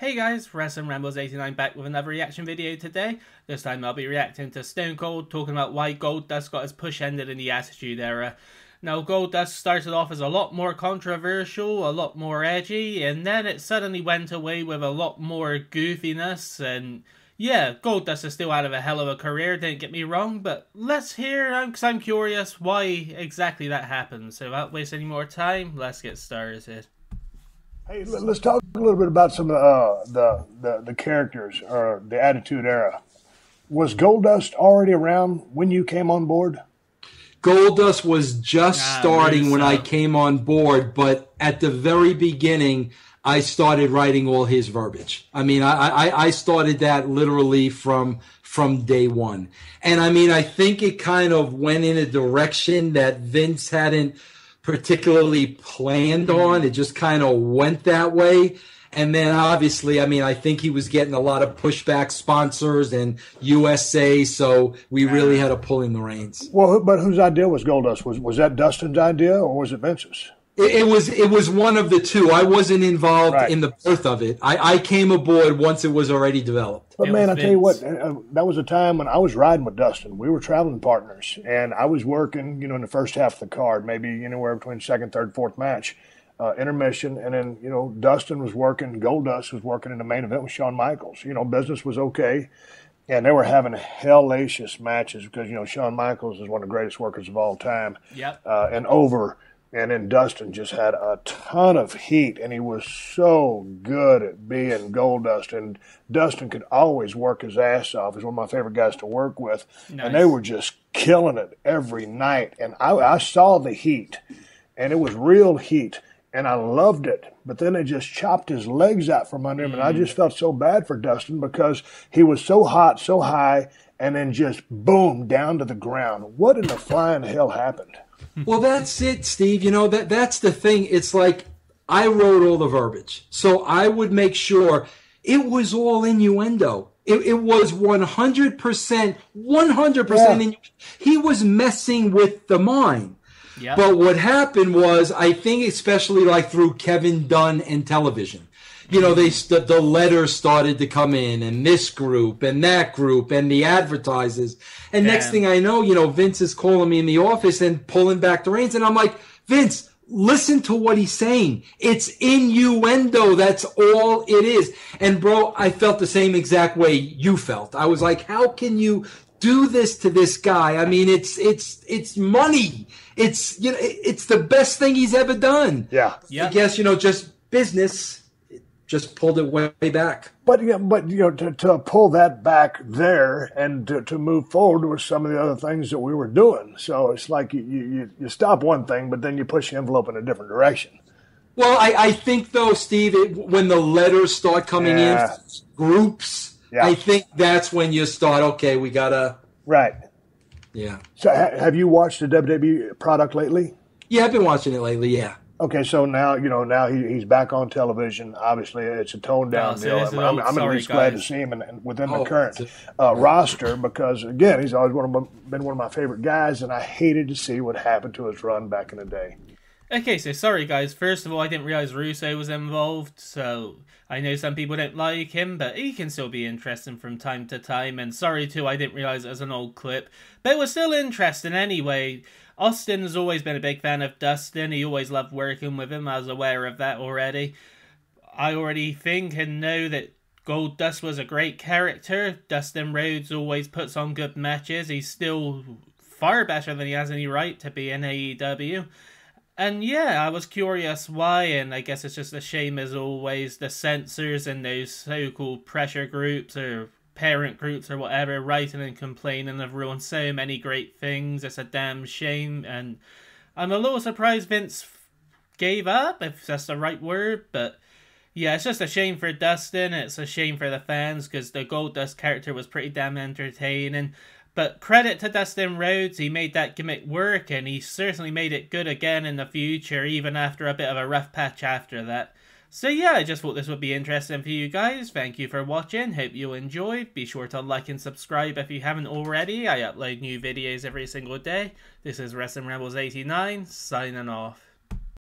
Hey guys, Wrestling Rambles 89 back with another reaction video today. This time I'll be reacting to Stone Cold, talking about why Goldust got his push ended in the Attitude Era. Now Goldust started off as a lot more controversial, a lot more edgy, and then it suddenly went away with a lot more goofiness and yeah, Goldust is still out of a hell of a career, didn't get me wrong, but let's hear, um, because I'm curious why exactly that happened. So without wasting any more time, let's get started. Hey, let's talk a little bit about some of uh, the, the the characters or the Attitude Era. Was Goldust already around when you came on board? Goldust was just starting when I came on board, but at the very beginning, I started writing all his verbiage. I mean, I, I, I started that literally from from day one, and I mean, I think it kind of went in a direction that Vince hadn't particularly planned mm-hmm. on. It just kind of went that way. And then obviously, I mean, I think he was getting a lot of pushback sponsors and USA, so we really had to pull in the reins. Well, but whose idea was Goldust? Was was that Dustin's idea or was it Vince's? It, it, was it was one of the two. I wasn't involved right. in the birth of it. I, I came aboard once it was already developed. But man, I tell you what, uh, uh, that was a time when I was riding with Dustin. We were traveling partners, and I was working, you know, in the first half of the card, maybe anywhere between second, third, fourth match, uh, intermission, and then you know, Dustin was working. Goldust was working in the main event with Shawn Michaels. You know, business was okay. And they were having hellacious matches because you know Shawn Michaels is one of the greatest workers of all time. Yep. Uh, and over and then Dustin just had a ton of heat, and he was so good at being Goldust. And Dustin could always work his ass off. He's one of my favorite guys to work with, nice. and they were just killing it every night. And I, I saw the heat, and it was real heat, and I loved it. But then they just chopped his legs out from under him, mm. and I mm. just felt so bad for Dustin because he was so hot, so high, and then just boom down to the ground. What in the flying hell happened? well, that's it, Steve. You know that that's the thing. It's like I wrote all the verbiage, so I would make sure it was all innuendo. It, it was one hundred percent, one hundred percent. He was messing with the mind. Yep. But what happened was, I think, especially like through Kevin Dunn and television, you know, they the, the letters started to come in, and this group and that group and the advertisers. And Damn. next thing I know, you know, Vince is calling me in the office and pulling back the reins, and I'm like, Vince, listen to what he's saying. It's innuendo. That's all it is. And bro, I felt the same exact way you felt. I was like, how can you do this to this guy? I mean, it's it's it's money. It's you know, it's the best thing he's ever done. Yeah. I guess you know, just business just pulled it way back. But yeah, but you know, to, to pull that back there and to, to move forward with some of the other things that we were doing. So it's like you, you, you stop one thing, but then you push the envelope in a different direction. Well, I, I think though, Steve, it, when the letters start coming yeah. in groups, yeah. I think that's when you start. Okay, we gotta right. Yeah. So, ha- have you watched the WWE product lately? Yeah, I've been watching it lately. Yeah. Okay, so now you know now he, he's back on television. Obviously, it's a toned down oh, deal. I'm, I'm, I'm at least glad to see him in, within oh, the current uh, roster because again, he's always one of my, been one of my favorite guys, and I hated to see what happened to his run back in the day. Okay, so sorry guys. First of all, I didn't realize Russo was involved, so I know some people don't like him, but he can still be interesting from time to time. And sorry too, I didn't realize it was an old clip, but it was still interesting anyway. Austin has always been a big fan of Dustin. He always loved working with him. I was aware of that already. I already think and know that Goldust was a great character. Dustin Rhodes always puts on good matches. He's still far better than he has any right to be in AEW. And yeah, I was curious why, and I guess it's just a shame as always the censors and those so called pressure groups or parent groups or whatever writing and complaining have ruined so many great things. It's a damn shame, and I'm a little surprised Vince gave up, if that's the right word, but yeah, it's just a shame for Dustin. It's a shame for the fans because the Goldust character was pretty damn entertaining. But credit to Dustin Rhodes, he made that gimmick work, and he certainly made it good again in the future, even after a bit of a rough patch after that. So yeah, I just thought this would be interesting for you guys. Thank you for watching. Hope you enjoyed. Be sure to like and subscribe if you haven't already. I upload new videos every single day. This is Wrestling Rambles 89, signing off.